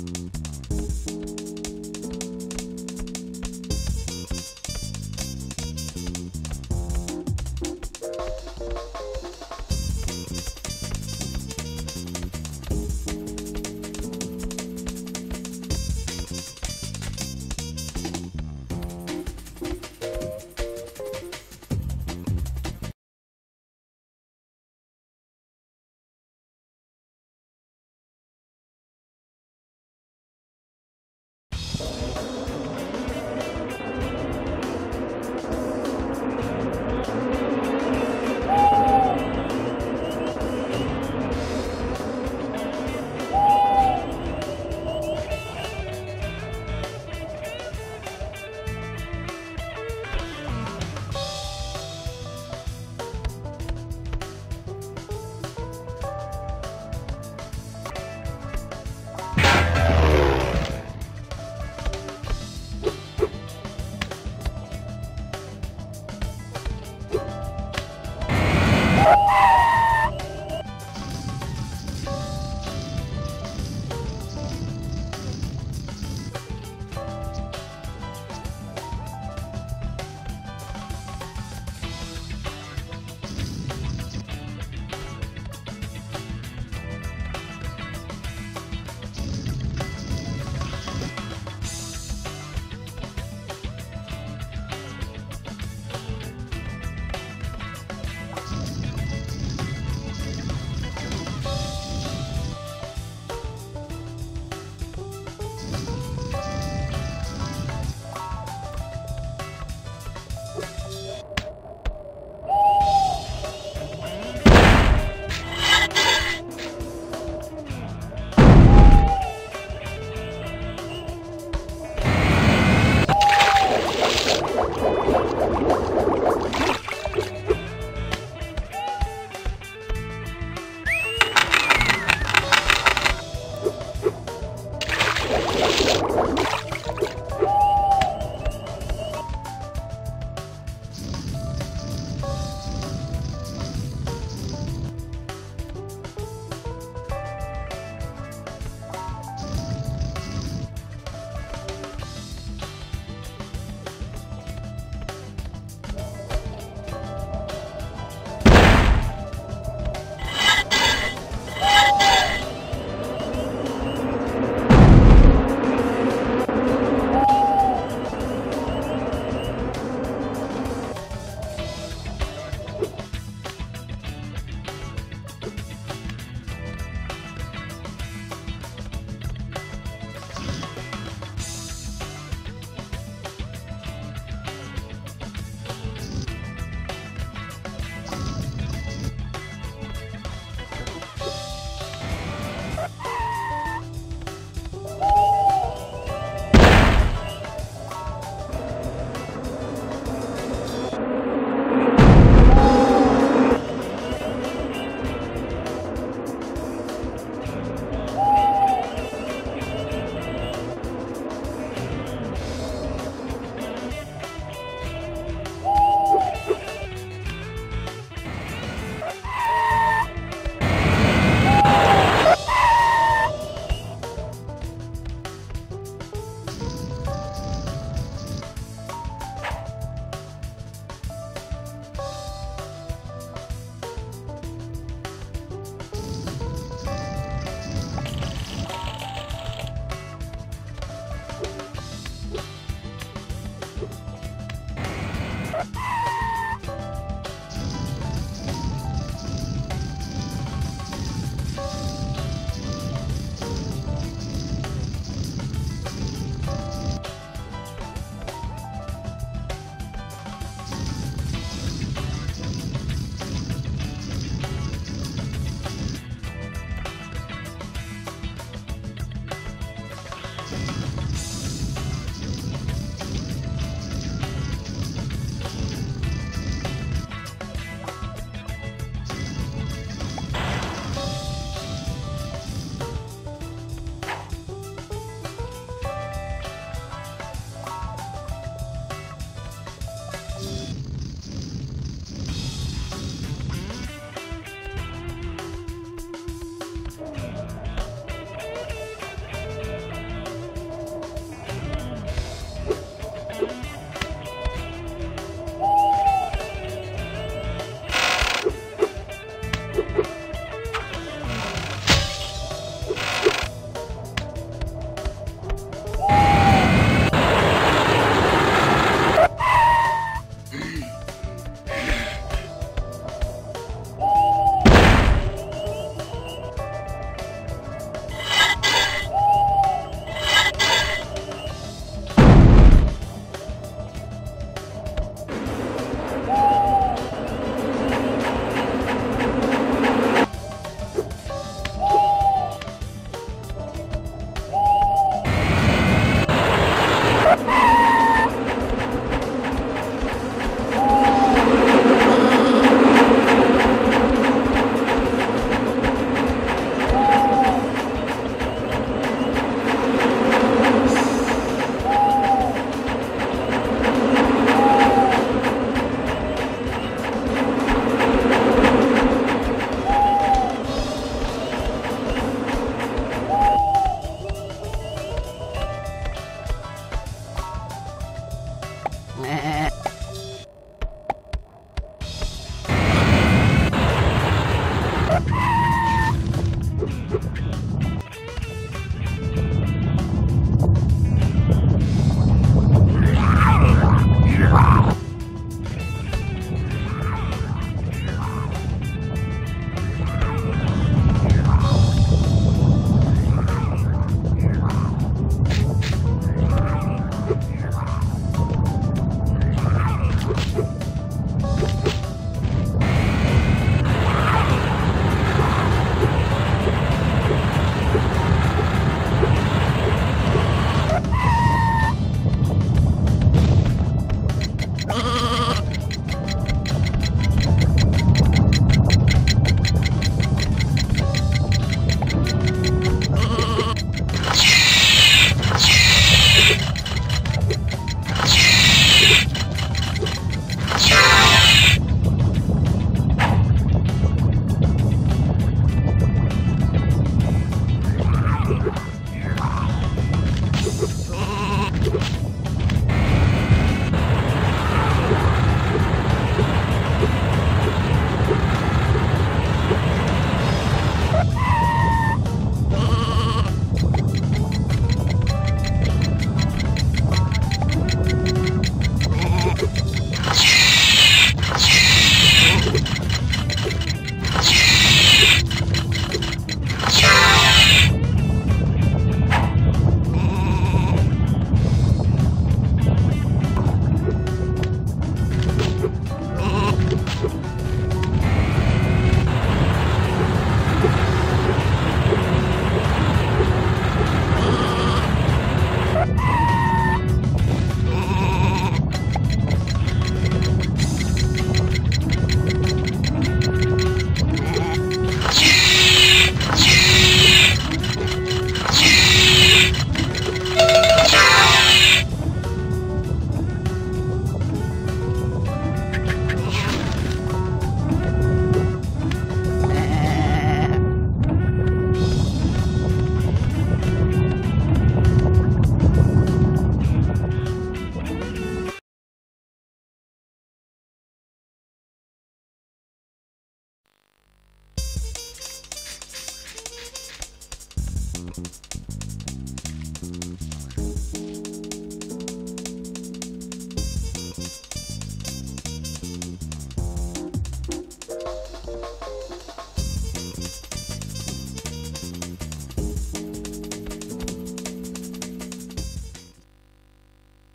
Mm-hmm.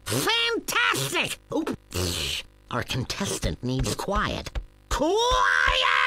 Fantastic! Oop. Our contestant needs quiet. Quiet!